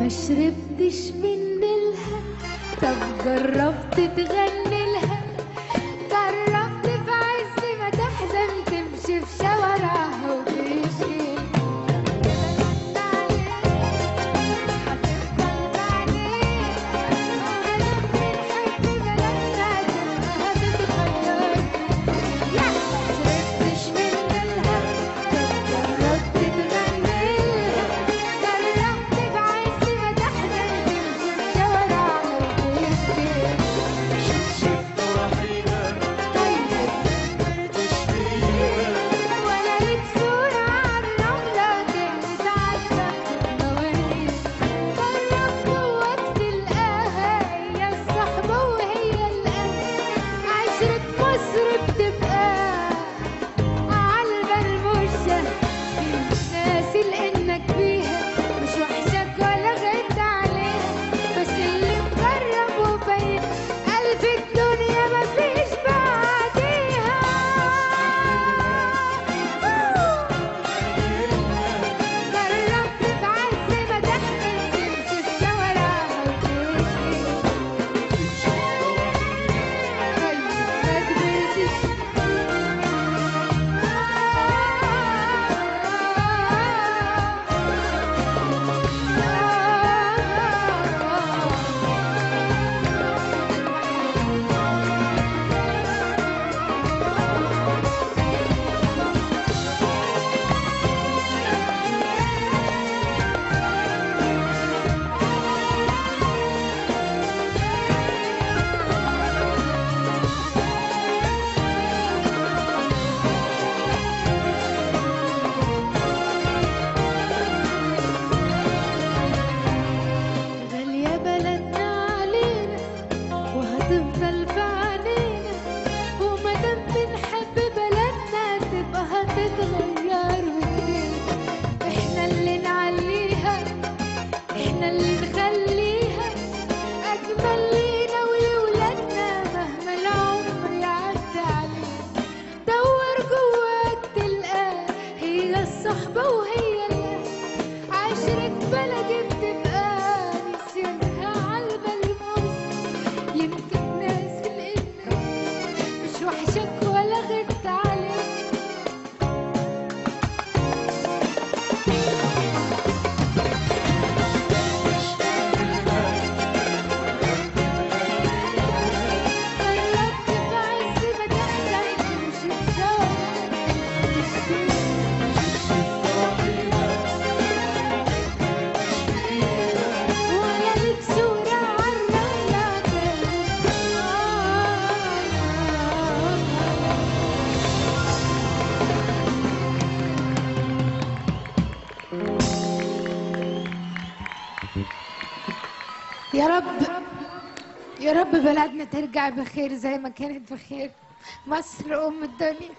مشربتش من دلها طب جربت تغني لها en يا رب يا رب بلدنا ترجع بخير زي ما كانت بخير. مصر أم الدنيا.